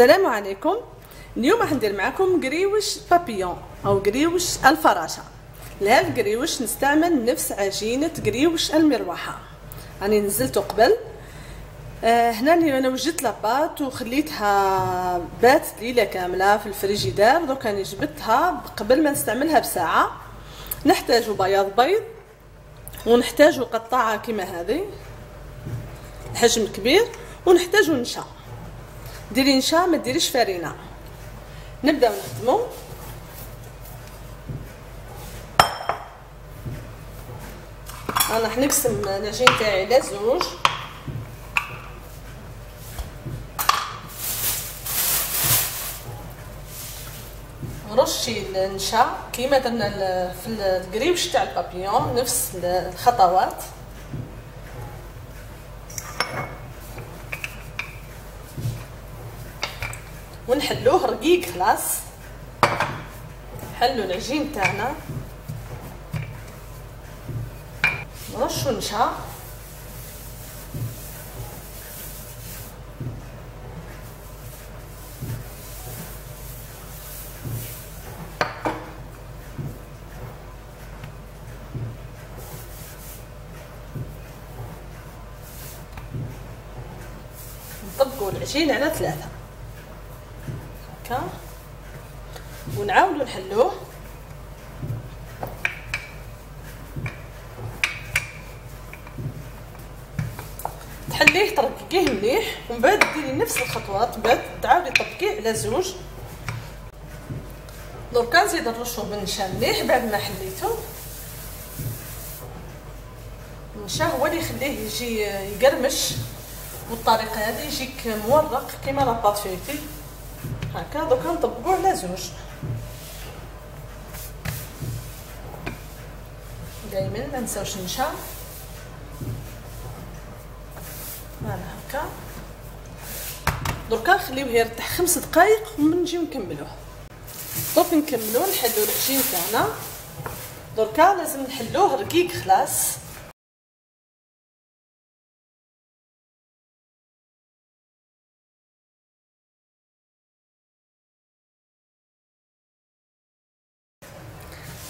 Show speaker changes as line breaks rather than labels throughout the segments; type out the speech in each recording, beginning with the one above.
السلام عليكم. اليوم راح ندير معكم قريوش بابيون أو قريوش الفراشة. لهذا القريوش نستعمل نفس عجينة قريوش المروحة. راني نزلته قبل. آه هنا أنا وجدت لاباط وخليتها بات ليلة كاملة في الفريجيدار. دوك راني جبتها قبل ما نستعملها بساعة. نحتاج بياض بيض ونحتاج قطعة كيما هذه حجم كبير ونحتاج نشا. ديري نشا ما ديريش فرينه نبداو نخدمو. أنا حنقسم العجين تاعي على زوج. رشي النشا كيما درنا في القريوش تاع البابيون نفس الخطوات. ونحلوه رقيق خلاص. حلو العجين تاعنا. نرشو نشا. نطبقوا العجين على ثلاثة. هكا ونعاودوا نحلوه. تحليه ترققيه مليح ومن بعد ديري نفس الخطوات من بعد تعاودي تطبقيه على زوج. دركا نزيد نرشو بالنشا مليح بعد ما حليته النشا هو اللي يخليه يجي يقرمش. والطريقة هذه يجيك مورق كيما la pâte feuilletée هكا. دوكا نطبقوه على زوج. دائما ما نساوش نشا. voilà هكا. دركا نخليوه يرتاح خمس دقائق ومن نجيو نكملوه دوك نكملو نحلو العجين تاعنا. دركا لازم نحلوه رقيق خلاص.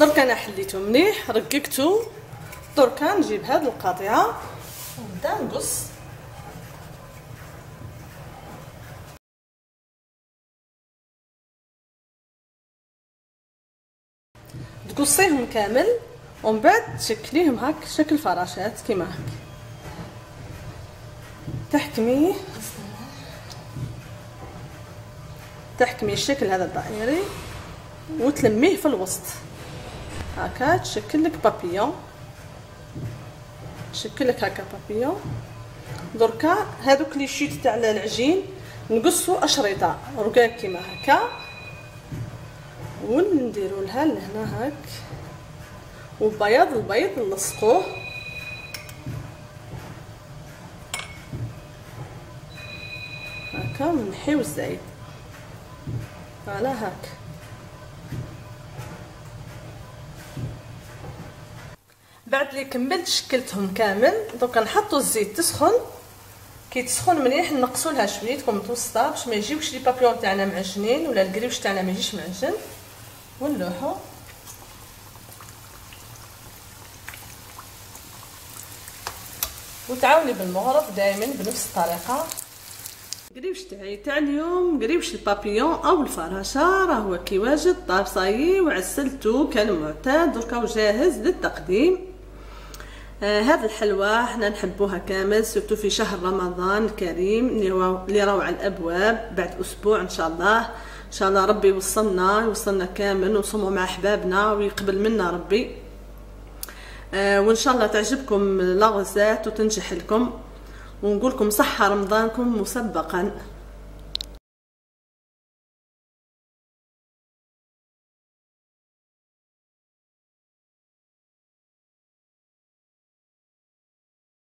درك أنا حليته مليح رققته دركا نجيب هاد القاطعه ونبدأ نقص. تقصيهم كامل ومن بعد تشكليهم هاك شكل فراشات كيما هاك. تحكميه تحكمي الشكل هذا الدائري وتلميه في الوسط. هكا تشكل لك بابيون. تشكل لك هكا بابيون. دركا هذوك لي شيت تاع العجين نقصوا أشرطة. رقاق كيما هكا. ونديروا لها لهنا هاك. وبياض البيض نلصقوه هكا ونحيو الزايد. على هاك. بعد لي كملت شكلتهم كامل دوكا نحطوا الزيت تسخن. كي تسخن مليح نقصوا لها شوية تكون متوسطه باش ما يجيوش لي بابيون تاعنا معجنين ولا القريوش تاعنا ما يجيش معجن. ونلوحو. وتعاوني بالمغرف دائما بنفس الطريقة. قريبش تاعي تاع اليوم قريبش البابيون أو الفراشة راه هو كي واجد طاب صايي وعسلته كالمعتاد دركا جاهز للتقديم. آه هذه الحلوى حنا نحبوها كامل سورتو في شهر رمضان الكريم اللي على الأبواب بعد أسبوع إن شاء الله. إن شاء الله ربي يوصلنا يوصلنا كامل ونصوموا مع أحبابنا ويقبل منا ربي. آه وإن شاء الله تعجبكم لاغوزات وتنجح لكم ونقول لكم صحة رمضانكم مسبقا.